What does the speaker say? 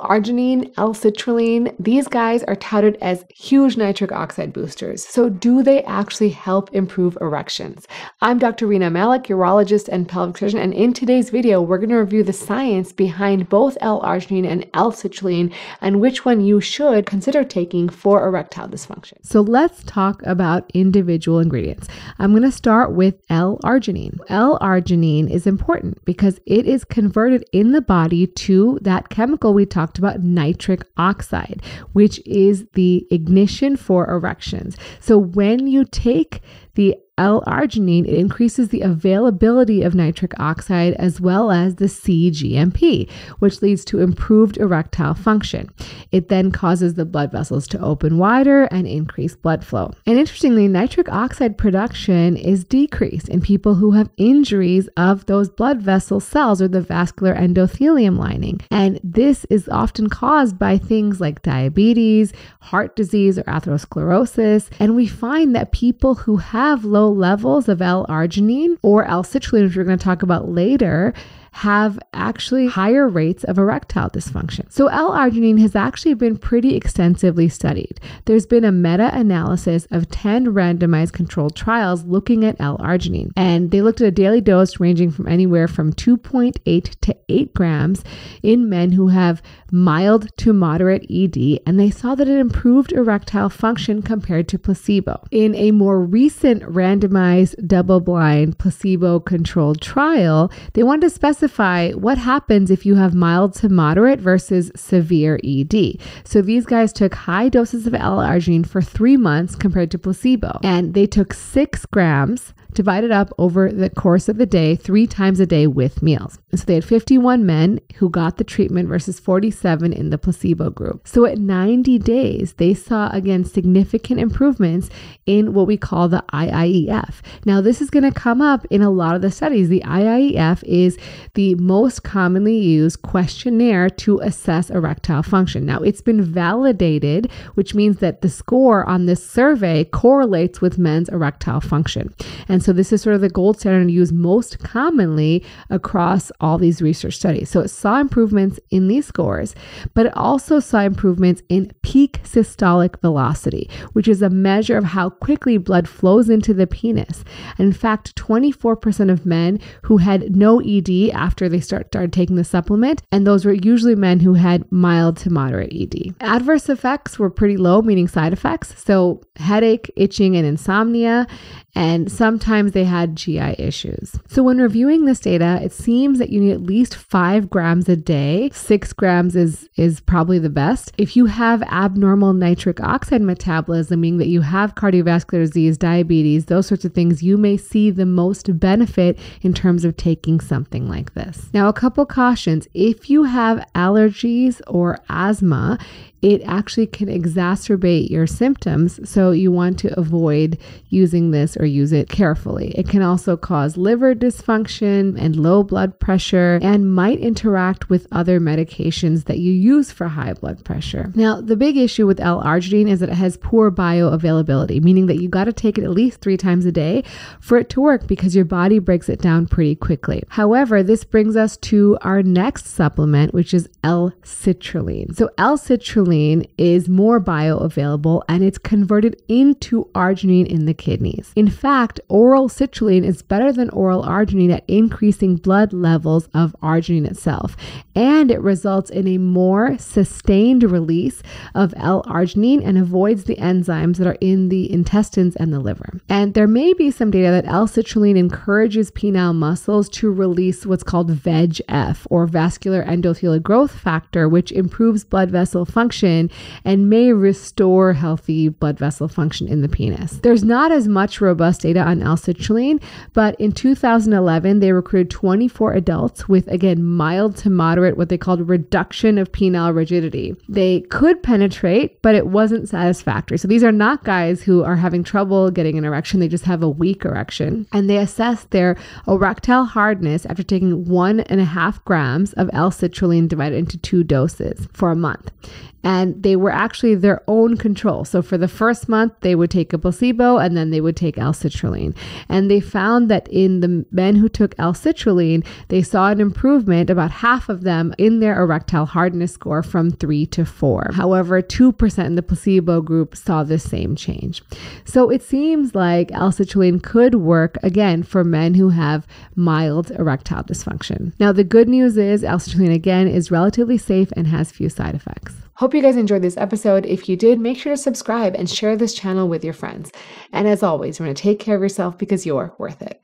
L-arginine, L-citrulline, these guys are touted as huge nitric oxide boosters. So do they actually help improve erections? I'm Dr. Rena Malik, urologist and pelvic surgeon, and in today's video, we're going to review the science behind both L-arginine and L-citrulline and which one you should consider taking for erectile dysfunction. So let's talk about individual ingredients. I'm going to start with L-arginine. L-arginine is important because it is converted in the body to that chemical we talked about, nitric oxide, which is the ignition for erections. So when you take the L-arginine, it increases the availability of nitric oxide as well as the cGMP, which leads to improved erectile function. It then causes the blood vessels to open wider and increase blood flow. And interestingly, nitric oxide production is decreased in people who have injuries of those blood vessel cells or the vascular endothelium lining. And this is often caused by things like diabetes, heart disease, or atherosclerosis. And we find that people who have low levels of L-arginine or L-citrulline, which we're going to talk about later, have actually higher rates of erectile dysfunction. So, L arginine has actually been pretty extensively studied. There's been a meta analysis of 10 randomized controlled trials looking at L arginine, and they looked at a daily dose ranging from anywhere from 2.8 to 8 grams in men who have mild to moderate ED, and they saw that it improved erectile function compared to placebo. In a more recent randomized double blind placebo controlled trial, they wanted to specify specify what happens if you have mild to moderate versus severe ED. So these guys took high doses of L-arginine for three months compared to placebo, and they took six grams divided up over the course of the day, three times a day with meals. So they had 51 men who got the treatment versus 47 in the placebo group. So at 90 days, they saw again significant improvements in what we call the IIEF. Now, this is going to come up in a lot of the studies. The IIEF is the most commonly used questionnaire to assess erectile function. Now, it's been validated, which means that the score on this survey correlates with men's erectile function. And so, this is sort of the gold standard used most commonly across all these research studies. So, it saw improvements in these scores, but it also saw improvements in peak systolic velocity, which is a measure of how quickly blood flows into the penis. And in fact, 24% of men who had no ED after they start, started taking the supplement, and those were usually men who had mild to moderate ED. Adverse effects were pretty low, meaning side effects. So, headache, itching, and insomnia, and sometimes they had GI issues. So, when reviewing this data, it seems that you need at least five grams a day. Six grams is, is probably the best. If you have abnormal nitric oxide metabolism, meaning that you have cardiovascular disease, diabetes, those sorts of things, you may see the most benefit in terms of taking something like this. Now, a couple cautions if you have allergies or asthma, it actually can exacerbate your symptoms. So you want to avoid using this or use it carefully. It can also cause liver dysfunction and low blood pressure and might interact with other medications that you use for high blood pressure. Now, the big issue with L-arginine is that it has poor bioavailability, meaning that you got to take it at least three times a day for it to work because your body breaks it down pretty quickly. However, this brings us to our next supplement, which is L-citrulline. So L-citrulline is more bioavailable and it's converted into arginine in the kidneys. In fact, oral citrulline is better than oral arginine at increasing blood levels of arginine itself, and it results in a more sustained release of L-arginine and avoids the enzymes that are in the intestines and the liver. And there may be some data that L-citrulline encourages penile muscles to release what's called VEGF or vascular endothelial growth factor, which improves blood vessel function and may restore healthy blood vessel function in the penis. There's not as much robust data on L-citrulline, but in 2011, they recruited 24 adults with, again, mild to moderate, what they called reduction of penile rigidity. They could penetrate, but it wasn't satisfactory. So these are not guys who are having trouble getting an erection, they just have a weak erection. And they assessed their erectile hardness after taking one and a half grams of L-citrulline divided into two doses for a month and they were actually their own control. So for the first month, they would take a placebo and then they would take L-citrulline. And they found that in the men who took L-citrulline, they saw an improvement, about half of them, in their erectile hardness score from three to four. However, 2% in the placebo group saw the same change. So it seems like L-citrulline could work again for men who have mild erectile dysfunction. Now, the good news is L-citrulline again is relatively safe and has few side effects. Hope you guys enjoyed this episode. If you did, make sure to subscribe and share this channel with your friends. And as always, remember to take care of yourself because you're worth it.